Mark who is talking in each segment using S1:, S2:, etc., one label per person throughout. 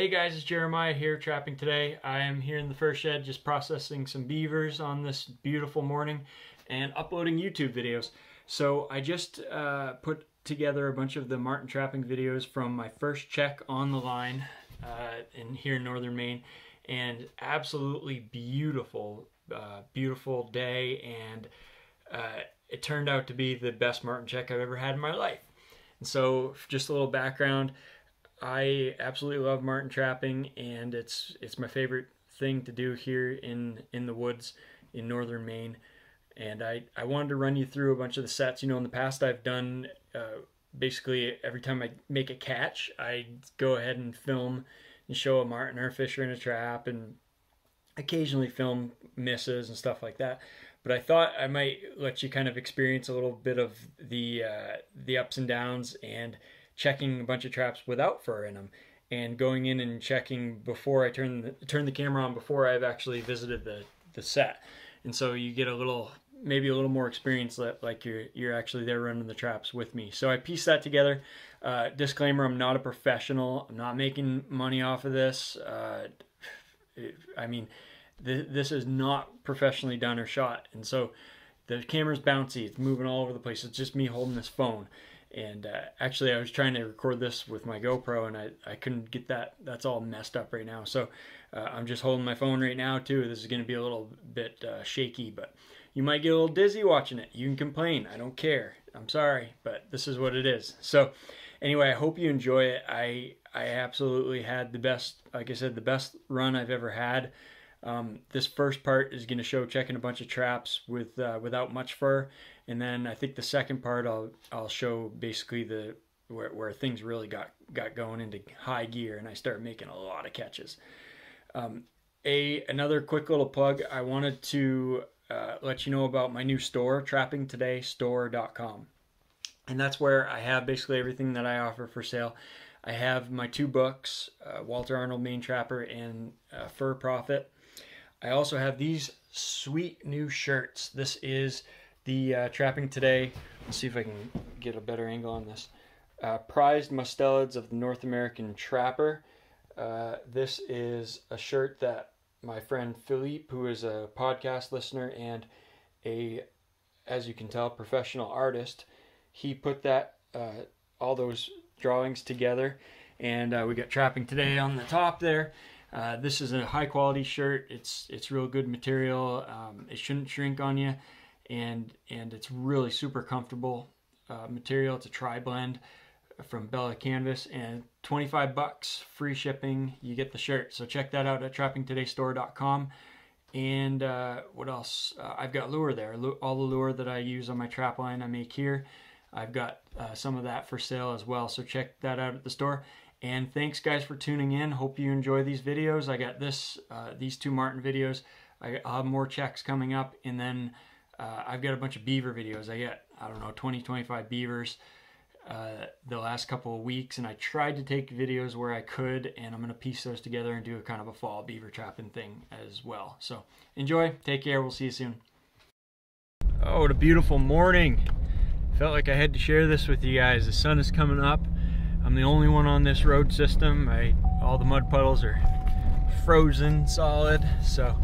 S1: Hey guys, it's Jeremiah here trapping today. I am here in the first shed just processing some beavers on this beautiful morning and uploading YouTube videos. So I just uh, put together a bunch of the Marten trapping videos from my first check on the line uh, in here in northern Maine and absolutely beautiful, uh, beautiful day and uh, it turned out to be the best Marten check I've ever had in my life. And so just a little background, I absolutely love marten trapping, and it's it's my favorite thing to do here in in the woods in northern Maine. And I I wanted to run you through a bunch of the sets. You know, in the past I've done uh, basically every time I make a catch, I go ahead and film and show a marten or a fisher in a trap, and occasionally film misses and stuff like that. But I thought I might let you kind of experience a little bit of the uh, the ups and downs and checking a bunch of traps without fur in them and going in and checking before I turn the, turn the camera on before I've actually visited the, the set. And so you get a little maybe a little more experience like you're you're actually there running the traps with me. So I pieced that together. Uh, disclaimer: I'm not a professional. I'm not making money off of this. Uh, I mean, th- this is not professionally done or shot, and so the camera's bouncy. It's moving all over the place. It's just me holding this phone. And uh, actually, I was trying to record this with my GoPro, and I, I couldn't get that. That's all messed up right now. So uh, I'm just holding my phone right now too. This is going to be a little bit uh, shaky, but you might get a little dizzy watching it. You can complain. I don't care. I'm sorry, but this is what it is. So anyway, I hope you enjoy it. I I absolutely had the best, like I said, the best run I've ever had. Um, this first part is going to show checking a bunch of traps with uh, without much fur, and then I think the second part I'll I'll show basically the where, where things really got got going into high gear, and I started making a lot of catches. Um, a another quick little plug. I wanted to uh, let you know about my new store, trappingtodaystore.com, and that's where I have basically everything that I offer for sale. I have my two books, uh, Walter Arnold Maine Trapper and uh, Fur Prophet. I also have these sweet new shirts. This is the uh, Trapping Today. Let's see if I can get a better angle on this. Uh, prized mustelids of the North American Trapper. Uh, this is a shirt that my friend Philippe, who is a podcast listener and a, as you can tell, professional artist, he put that uh, all those drawings together, and uh, we got Trapping Today on the top there uh, this is a high quality shirt. It's it's real good material. Um, it shouldn't shrink on you, and and it's really super comfortable uh, material. It's a tri blend from Bella Canvas and 25 bucks free shipping. You get the shirt. So check that out at trappingtodaystore.com. And uh, what else? Uh, I've got lure there. All the lure that I use on my trap line I make here. I've got uh, some of that for sale as well. So check that out at the store. And thanks guys for tuning in. Hope you enjoy these videos. I got this, uh, these two Marten videos. I, have more checks coming up. And then uh, I've got a bunch of beaver videos. I got, I don't know, 20, 25 beavers uh, the last couple of weeks. And I tried to take videos where I could. And I'm going to piece those together and do a kind of a fall beaver trapping thing as well. So enjoy. Take care. We'll see you soon. Oh, what a beautiful morning. Felt like I had to share this with you guys. The sun is coming up. I'm the only one on this road system. I, all the mud puddles are frozen solid. So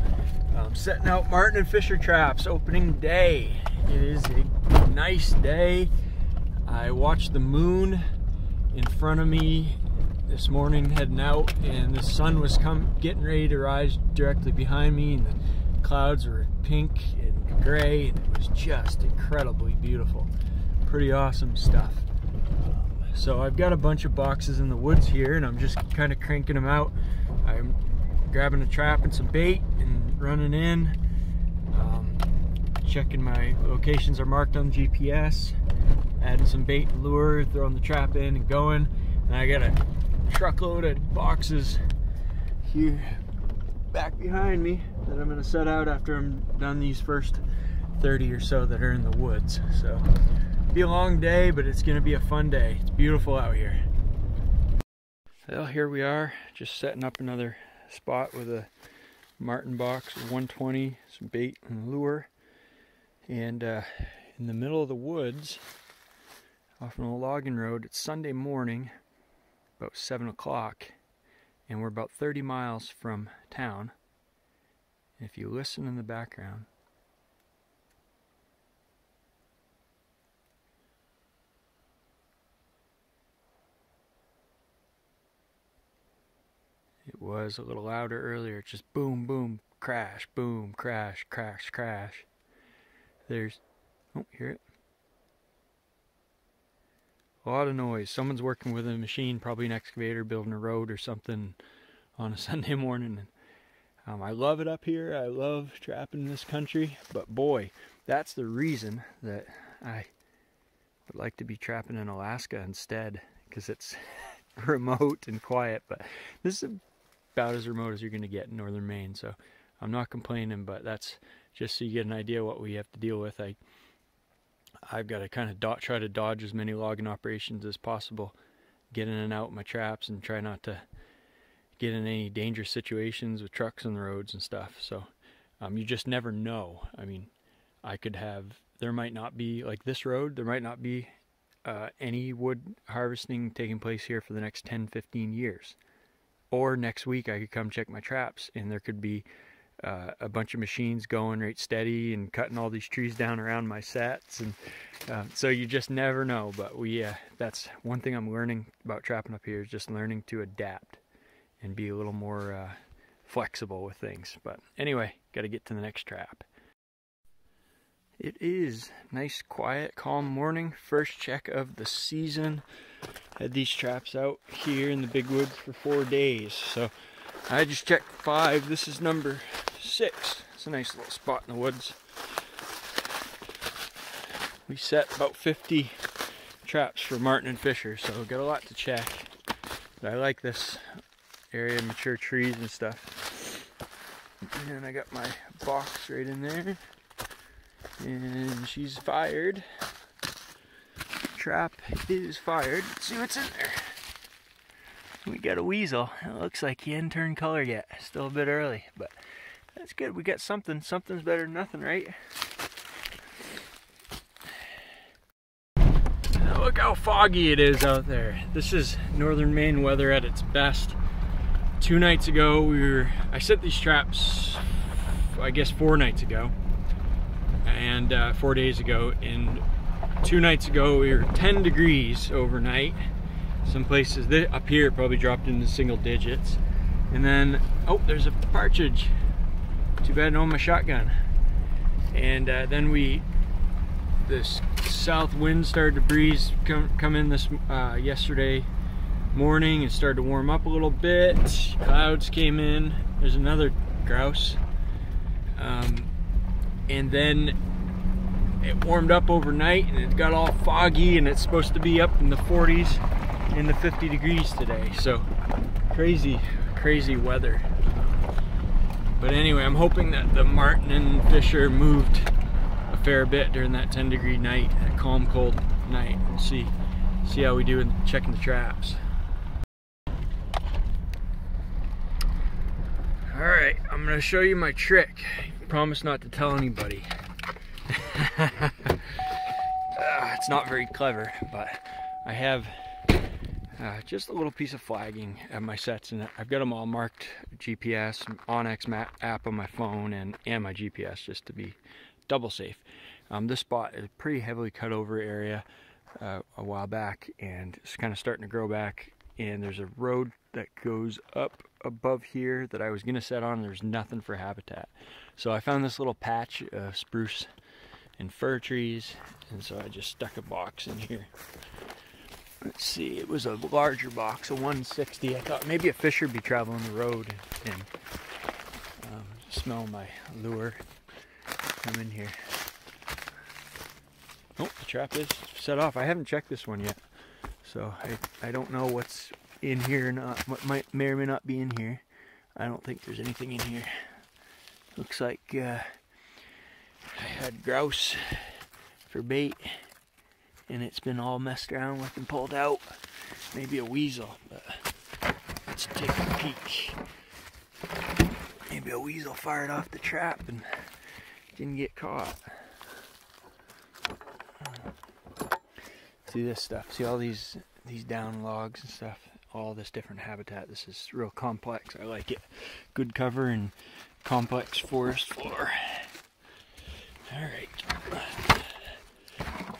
S1: I'm setting out Marten and Fisher traps opening day. It is a nice day. I watched the moon in front of me this morning heading out and the sun was come getting ready to rise directly behind me and the clouds were pink and gray and it was just incredibly beautiful. Pretty awesome stuff. So I've got a bunch of boxes in the woods here and I'm just kind of cranking them out. I'm grabbing a trap and some bait running in. Um, checking my locations are marked on GPS. Adding some bait and lure, throwing the trap in and going. And I got a truckload of boxes here back behind me that I'm gonna set out after I'm done these first 30 or so that are in the woods. So be a long day, but it's going to be a fun day. It's beautiful out here. Well, here we are, just setting up another spot with a marten box 120, some bait and lure. And uh, in the middle of the woods, off on a logging road, it's Sunday morning, about 7 o'clock. and we're about 30 miles from town. If you listen in the background, was a little louder earlier. Just boom, boom, crash, boom, crash, crash, crash. There's, oh, hear it? A lot of noise. Someone's working with a machine, probably an excavator, building a road or something on a Sunday morning. Um, I love it up here. I love trapping in this country. But boy, that's the reason that I would like to be trapping in Alaska instead because it's remote and quiet. But this is about as remote as you're going to get in northern Maine. So I'm not complaining, but that's just so you get an idea what we have to deal with. I I've got to kind of try to dodge as many logging operations as possible, get in and out my traps, and try not to get in any dangerous situations with trucks on the roads and stuff. So um, you just never know. I mean, I could have there might not be like this road. There might not be uh, any wood harvesting taking place here for the next 10, 15 years. Or next week I could come check my traps and there could be uh, a bunch of machines going right steady and cutting all these trees down around my sets and uh, so you just never know but we uh, that's one thing i'm learning about trapping up here is just learning to adapt and be a little more uh, flexible with things but anyway got to get to the next trap it is nice quiet calm morning first check of the season had these traps out here in the big woods for four days so I just checked five. This is number six. It's a nice little spot in the woods. We set about 50 traps for Marten and fisher, so got a lot to check. But I like this area, mature trees and stuff. And I got my box right in there. And she's fired. Trap is fired. Let's see what's in there. We got a weasel. It looks like he hadn't turned color yet. Still a bit early, but that's good. We got something. Something's better than nothing, right? Look how foggy it is out there. This is northern Maine weather at its best. Two nights ago, we were. I set these traps, I guess, four nights ago, and uh, four days ago. And two nights ago, we were 10 degrees overnight. Some places that up here probably dropped into single digits. And then oh there's a partridge. Too bad no my shotgun. And uh, then we this south wind started to breeze come, come in this uh, yesterday morning and started to warm up a little bit. Clouds came in. There's another grouse. Um, and then it warmed up overnight and it got all foggy and it's supposed to be up in the 40s in the 50 degrees today. So crazy, crazy weather. But anyway, I'm hoping that the Marten and fisher moved a fair bit during that 10 degree night, a calm, cold night. We'll see, see how we do in checking the traps. All right, I'm gonna show you my trick. Promise not to tell anybody. uh, it's not very clever, but I have uh, just a little piece of flagging at my sets and I've got them all marked GPS, onX map app on my phone and, and my GPS just to be double safe. Um, this spot is a pretty heavily cut over area uh, a while back and it's kind of starting to grow back and there's a road that goes up above here that I was to set on there's nothing for habitat. So I found this little patch of spruce and fir trees and so I just stuck a box in here let's see, it was a larger box, a 160. I thought maybe a fisher would be traveling the road and, and um, smell my lure come in here. Oh, the trap is set off. I haven't checked this one yet, so I, I don't know what's in here or not, what might may or may not be in here. I don't think there's anything in here. Looks like uh, I had grouse for bait and it's been all messed around with and pulled out. Maybe a weasel, but let's take a peek. Maybe a weasel fired off the trap and didn't get caught. See this stuff. See all these these down logs and stuff. All this different habitat. This is real complex. I like it. Good cover and complex forest floor. All right.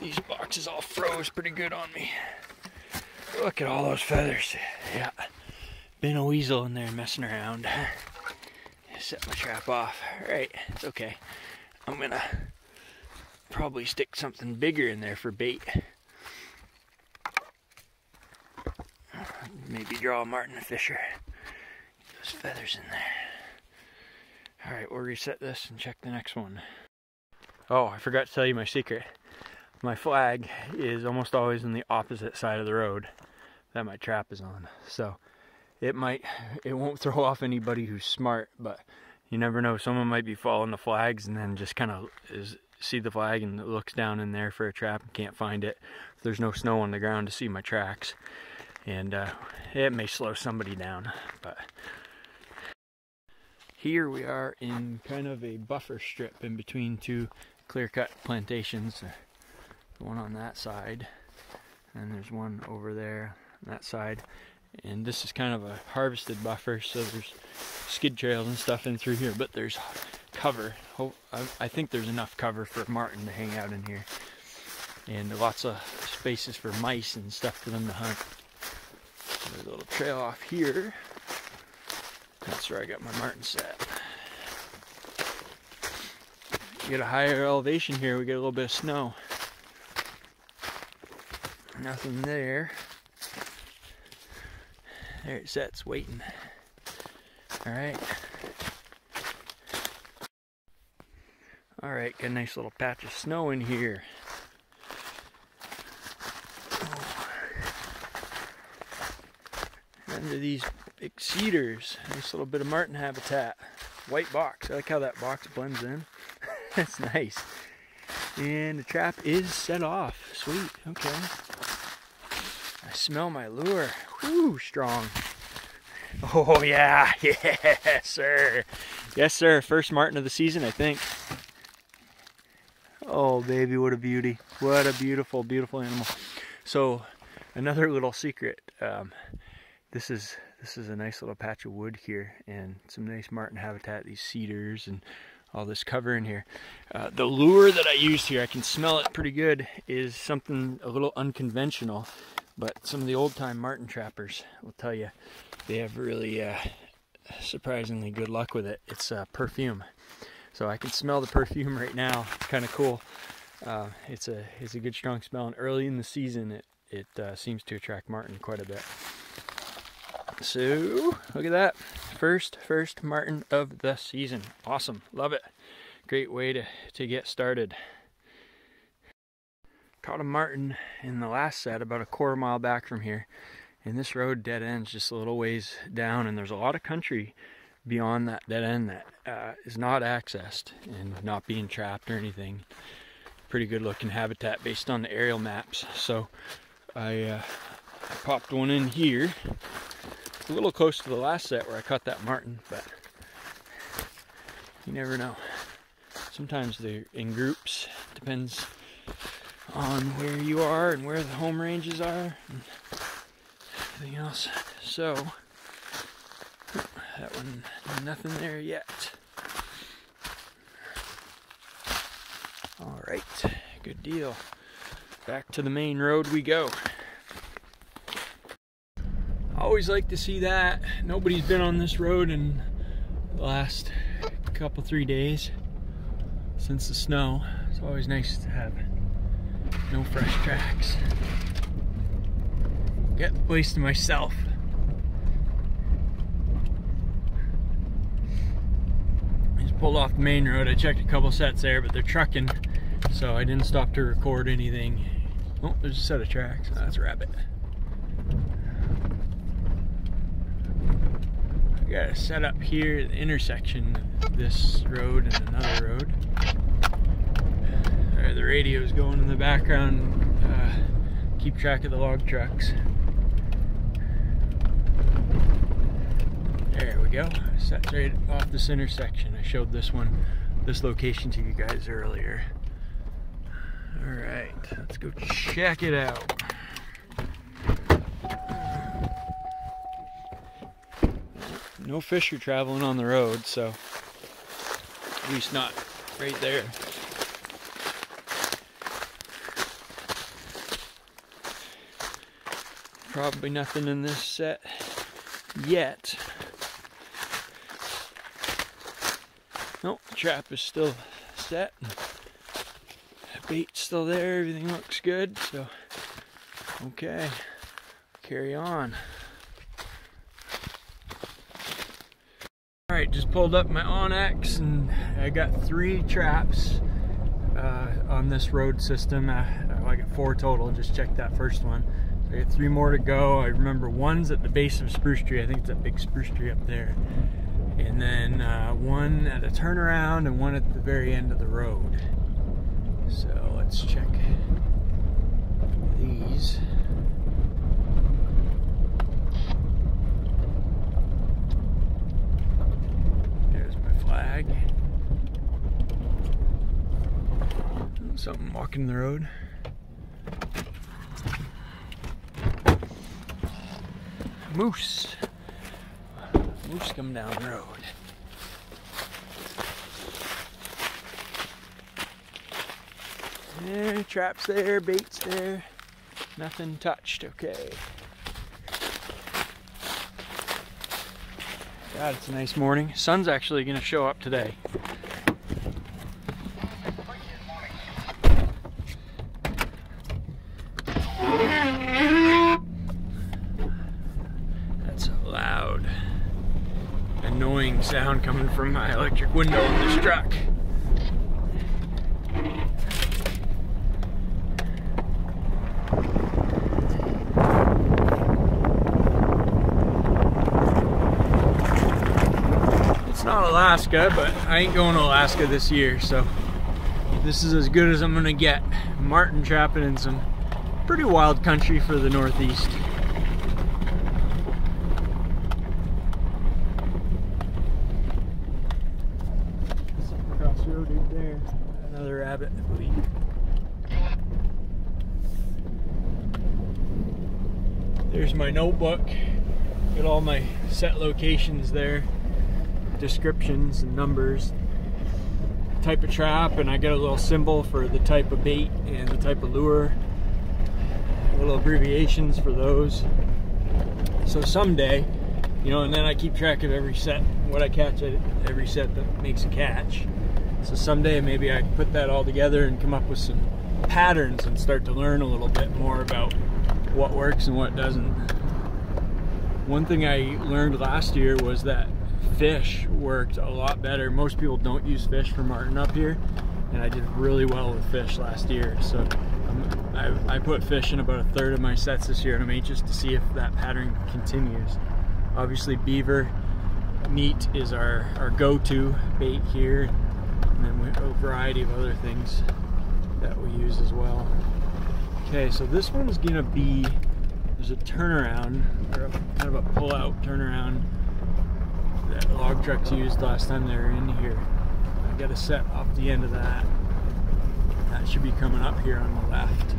S1: These boxes all froze pretty good on me. Look at all those feathers. Yeah. Been a weasel in there messing around. Set my trap off. Alright, it's okay. I'm gonna probably stick something bigger in there for bait. Maybe draw a marten fisher. Those feathers in there. Alright, we'll reset this and check the next one. Oh, I forgot to tell you my secret. My flag is almost always on the opposite side of the road that my trap is on. So it might, it won't throw off anybody who's smart, but you never know. Someone might be following the flags and then just kind of is see the flag and looks down in there for a trap and can't find it. There's no snow on the ground to see my tracks. And uh, it may slow somebody down, but here we are in kind of a buffer strip in between two clear-cut plantations. The one on that side, and there's one over there on that side. And this is kind of a harvested buffer, so there's skid trails and stuff in through here, but there's cover. I think there's enough cover for Marten to hang out in here. And lots of spaces for mice and stuff for them to hunt. There's a little trail off here. That's where I got my marten set. Get a higher elevation here, we get a little bit of snow. Nothing there. There it sets, waiting. Alright. Alright, got a nice little patch of snow in here. Under these big cedars, nice little bit of marten habitat. White box, I like how that box blends in. That's nice. And the trap is set off. Sweet, okay. I smell my lure. Whoo, strong. Oh yeah, yes sir. Yes sir, first marten of the season I think. Oh baby, what a beauty. What a beautiful, beautiful animal. So another little secret. Um, this is this is a nice little patch of wood here and some nice marten habitat, these cedars and all this cover in here. Uh, the lure that I used here, I can smell it pretty good, is something a little unconventional. But some of the old time marten trappers will tell you they have really uh, surprisingly good luck with it. It's uh, perfume. So I can smell the perfume right now. Kind of cool. Uh, it's a it's a good strong smell, and early in the season, it it uh, seems to attract marten quite a bit. So look at that. First, first Marten of the season. Awesome. Love it. Great way to, to get started. Caught a Marten in the last set about a quarter mile back from here. And this road dead ends just a little ways down and there's a lot of country beyond that dead end that uh, is not accessed and not being trapped or anything. Pretty good looking habitat based on the aerial maps. So I, uh, I popped one in here a little close to the last set where I caught that marten, but you never know. Sometimes they're in groups, depends on where you are and where the home ranges are and everything else. So, that one, nothing there yet. All right, good deal. Back to the main road we go always like to see that. Nobody's been on this road in the last couple, three days since the snow. It's always nice to have no fresh tracks. Get the place to myself. just pulled off the main road. I checked a couple sets there, but they're trucking, so I didn't stop to record anything. Oh, there's a set of tracks. Oh, that's a rabbit. We got a setup here at the intersection of this road and another road. There, the radio's going in the background. Uh, keep track of the log trucks. There we go. Set right off this intersection. I showed this one, this location to you guys earlier. All right, let's go check it out. No fish are traveling on the road, so at least not right there. Probably nothing in this set yet. Nope, trap is still set. Bait's still there, everything looks good, so okay, carry on. Alright, just pulled up my onX and I got three traps uh, on this road system. I got four total, just checked that first one. So I got three more to go. I remember one's at the base of Spruce Tree. I think it's a big spruce tree up there and then uh, one at a turnaround and one at the very end of the road. So let's check these. There's flag. Something walking the road. Moose moose come down the road. There, traps there, baits there. Nothing touched, okay. God, it's a nice morning. Sun's actually gonna show up today. That's a loud, annoying sound coming from my electric window in this truck. It's not Alaska, but I ain't going to Alaska this year, so this is as good as I'm gonna get. Marten trapping in some pretty wild country for the Northeast. There's a crossroad dude there, another rabbit. There's my notebook. Got all my set locations there, descriptions and numbers, type of trap, and I get a little symbol for the type of bait and the type of lure. Little abbreviations for those. So someday, you know, and then I keep track of every set, what I catch at every set that makes a catch. So someday maybe I put that all together and come up with some patterns and start to learn a little bit more about what works and what doesn't. One thing I learned last year was that fish worked a lot better. Most people don't use fish for Marten up here, and I did really well with fish last year. So um, I, I put fish in about a third of my sets this year, and I'm anxious to see if that pattern continues. Obviously, beaver meat is our, our go-to bait here, and then we, a variety of other things that we use as well. Okay, so this one's gonna be, there's a turnaround, or a, kind of a pull-out turnaround that log trucks used last time they were in here. I got a set off the end of that. That should be coming up here on the left.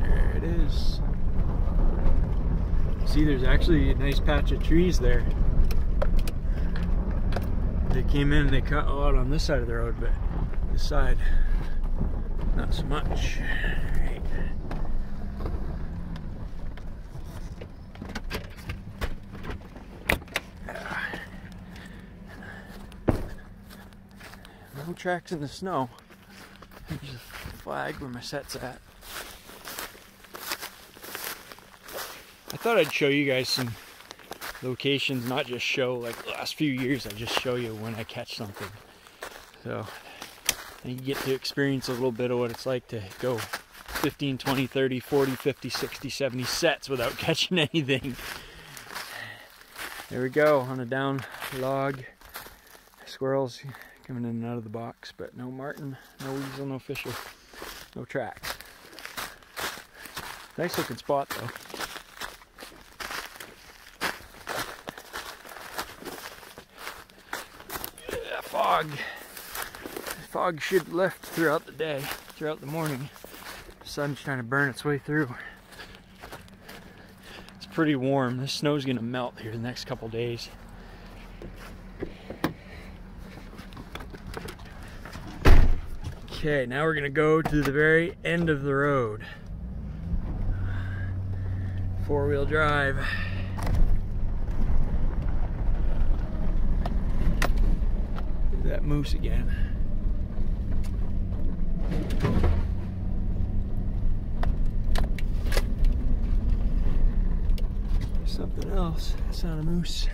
S1: There it is. See, there's actually a nice patch of trees there they came in and they cut a lot on this side of the road, but this side, not so much. Right. No tracks in the snow. There's a flag where my set's at. I thought I'd show you guys some locations, not just show like the last few years, I just show you when I catch something. So you get to experience a little bit of what it's like to go 15, 20, 30, 40, 50, 60, 70 sets without catching anything. There we go on a down log. Squirrels coming in and out of the box, but no Marten, no weasel, no fisher, no tracks. Nice looking spot though. Yeah, fog. Fog should lift throughout the day, throughout the morning. The sun's trying to burn its way through. It's pretty warm. This snow's gonna melt here the next couple days. Okay, now we're gonna go to the very end of the road. Four-wheel drive. that moose again. Something else. It's not a moose.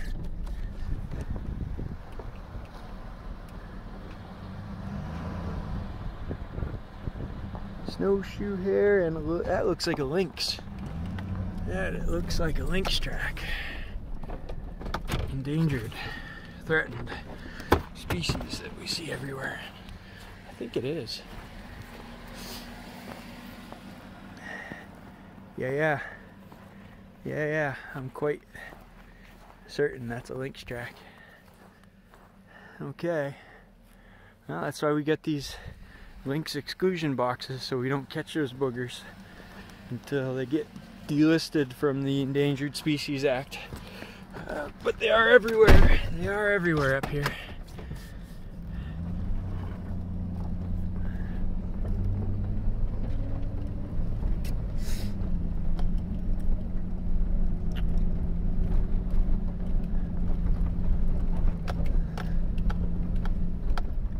S1: Snowshoe hare, and lo that looks like a lynx. That looks like a lynx track. Endangered, threatened species that we see everywhere. I think it is. Yeah, yeah. Yeah, yeah. I'm quite certain that's a lynx track. Okay. Well, that's why we get these lynx exclusion boxes so we don't catch those boogers until they get delisted from the Endangered Species Act. Uh, but they are everywhere. They are everywhere up here.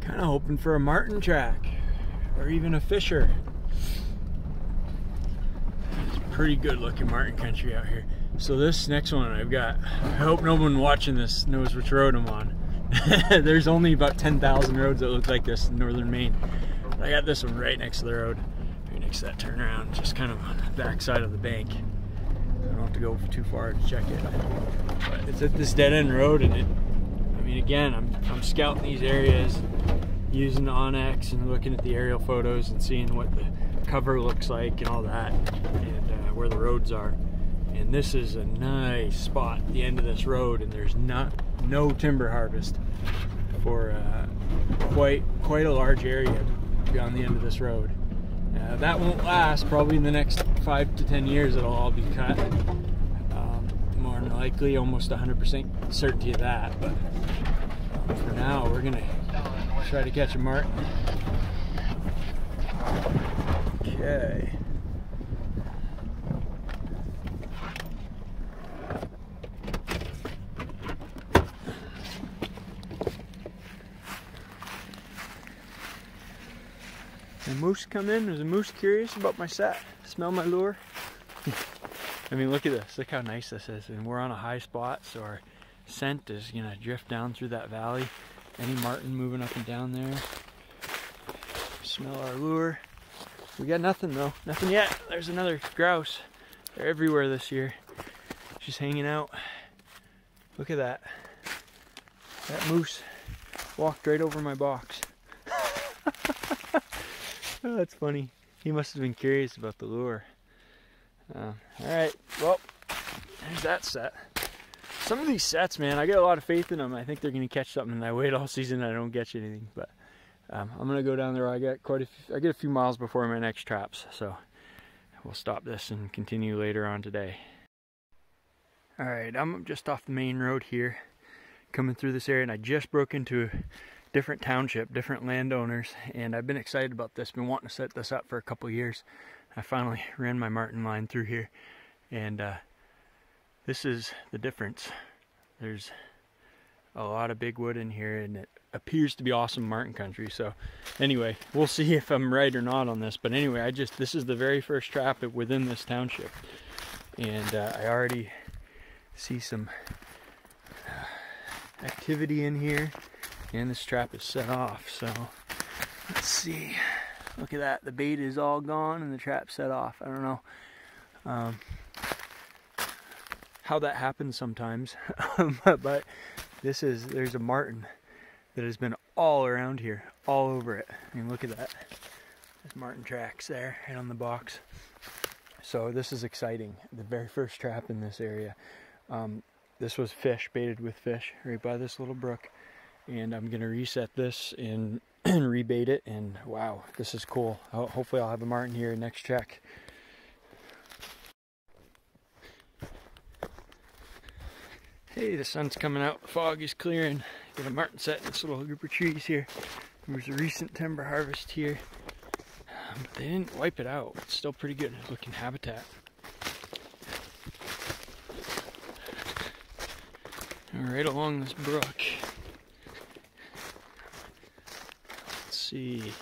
S1: Kind of hoping for a Marten track or even a fisher. It's pretty good looking Marten country out here. So this next one I've got, I hope no one watching this knows which road I'm on. There's only about 10,000 roads that look like this in northern Maine. I got this one right next to the road, right next to that turnaround, just kind of on the back side of the bank. I don't have to go too far to check it. But it's at this dead end road and it, I mean again, I'm, I'm scouting these areas using the onX and looking at the aerial photos and seeing what the cover looks like and all that and uh, where the roads are. And this is a nice spot at the end of this road and there's not no timber harvest for uh, quite quite a large area beyond the end of this road. Uh, that won't last probably in the next five to ten years it'll all be cut. Um, more than likely almost 100% certainty of that but um, for now we're gonna try to catch a marten. Okay. The moose come in. There's a moose curious about my set. Smell my lure. I mean, look at this. Look how nice this is. And we're on a high spot, so our scent is gonna drift down through that valley. Any marten moving up and down there. Smell our lure. We got nothing though. Nothing yet. There's another grouse. They're everywhere this year. Just hanging out. Look at that. That moose walked right over my box. oh, that's funny. He must have been curious about the lure. Uh, Alright, well, there's that set some of these sets, man, I get a lot of faith in them. I think they're going to catch something, and I wait all season and I don't catch anything. But um, I'm going to go down there. I get quite a few, I get a few miles before my next traps, so we'll stop this and continue later on today. All right, I'm just off the main road here, coming through this area, and I just broke into a different township, different landowners, and I've been excited about this. Been wanting to set this up for a couple years. I finally ran my Marten line through here, and uh, this is the difference. There's a lot of big wood in here and it appears to be awesome Marten country. So anyway, we'll see if I'm right or not on this. But anyway, I just, this is the very first trap within this township. And uh, I already see some uh, activity in here and this trap is set off. So let's see. Look at that. The bait is all gone and the trap set off. I don't know. Um, how that happens sometimes. but this is, there's a marten that has been all around here, all over it. I mean, look at that. There's marten tracks there and on the box. So this is exciting. The very first trap in this area. Um, this was fish, baited with fish, right by this little brook. And I'm gonna reset this and, and rebait it. And wow, this is cool. Hopefully I'll have a marten here next check. Hey, the sun's coming out, the fog is clearing. Got a marten set in this little group of trees here. There's a recent timber harvest here. Um, but they didn't wipe it out. It's still pretty good looking habitat. Right along this brook. Let's see.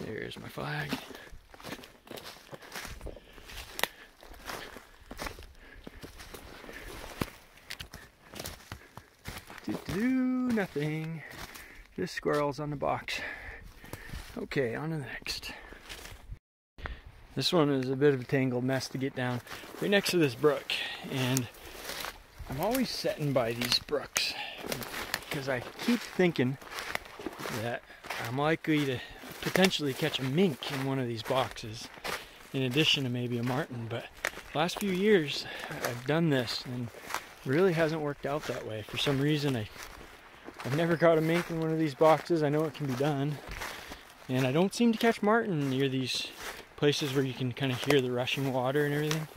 S1: There's my flag. Do nothing. Just squirrels on the box. Okay, on to the next. This one is a bit of a tangled mess to get down. Right next to this brook. And I'm always setting by these brooks. Because I keep thinking that I'm likely to potentially catch a mink in one of these boxes. In addition to maybe a marten. But last few years I've done this and really hasn't worked out that way. For some reason, I, I've never caught a mink in one of these boxes. I know it can be done. And I don't seem to catch marten near these places where you can kind of hear the rushing water and everything.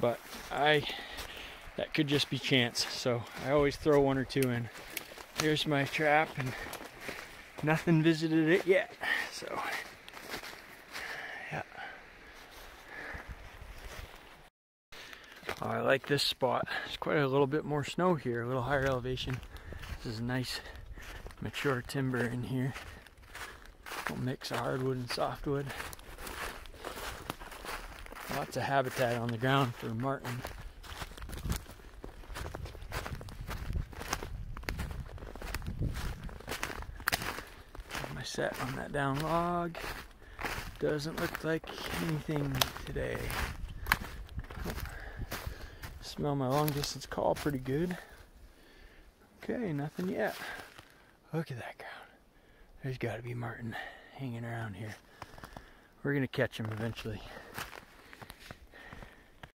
S1: But I, that could just be chance. So I always throw one or two in. Here's my trap and nothing visited it yet. So Oh, I like this spot. There's quite a little bit more snow here, a little higher elevation. This is nice mature timber in here. Little mix of hardwood and softwood. Lots of habitat on the ground for marten. My set on that down log. Doesn't look like anything today. Smell my long distance call pretty good. Okay, nothing yet. Look at that ground. There's got to be Marten hanging around here. We're going to catch him eventually.